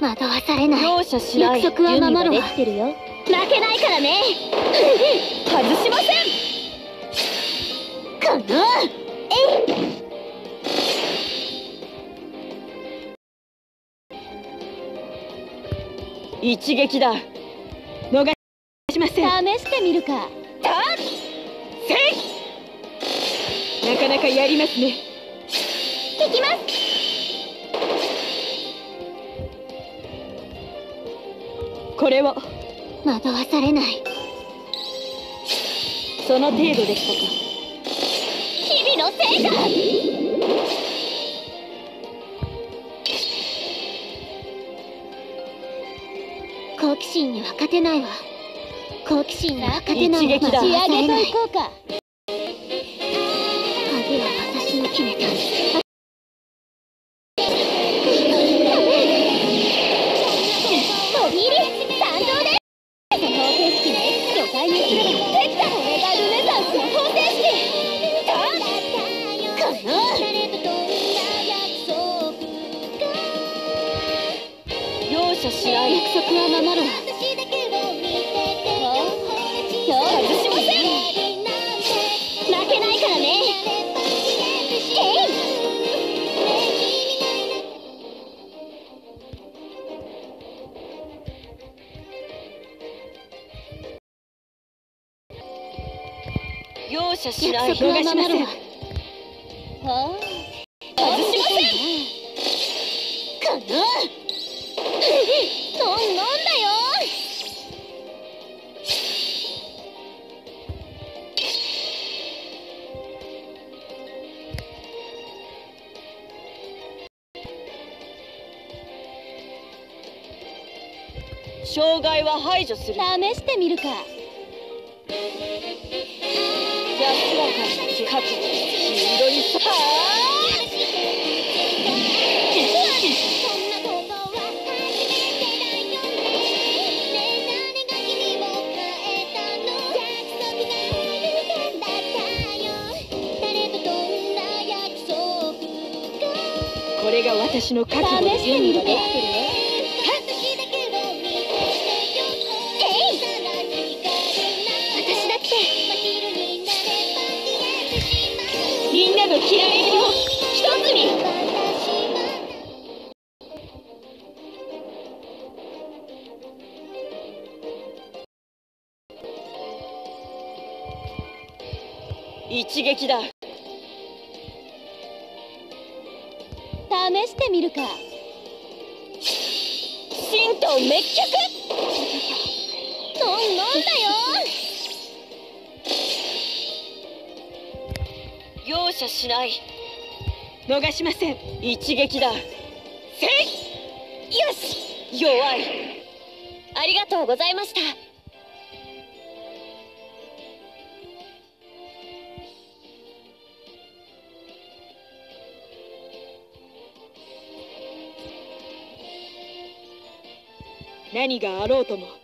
惑わされない。容赦しない約束は守るわ負けないからね。外しません。この一撃だ。逃しません。試してみるか。なかなかやりますね。聞きますこれを惑わされない。その程度でしたか。日々の成果好奇心には勝てないわ。好奇心には勝てないわ一撃だ。惑わされないこうか。鍵は私に決めた容赦しない約束は守るわ。今日は外しません負けないからね。しない。約束は逃しません守るわはあ外しません。かな障害は排除する。試してみるか。安らか黄色い。さこれが私の覚悟の準備がで一撃だ。試してみるか。神道滅却どんどんだよ容赦しない逃しません一撃だせいよし弱いありがとうございました何があろうとも。